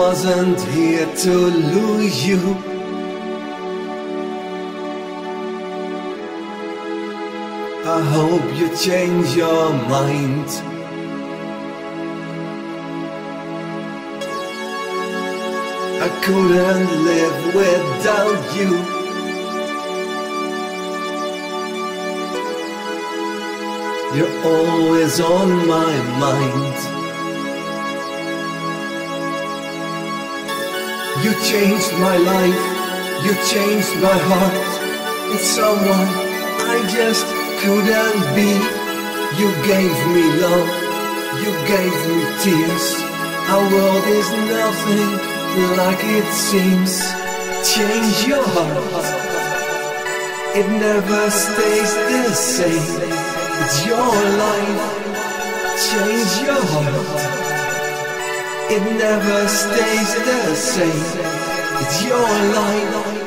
Wasn't here to lose you. I hope you change your mind. I couldn't live without you. You're always on my mind. You changed my life, you changed my heart. It's someone I just couldn't be. You gave me love, you gave me tears. Our world is nothing like it seems. Change your heart, it never stays the same. It's your life, change your heart. It never stays the same. It's your life.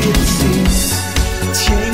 天心。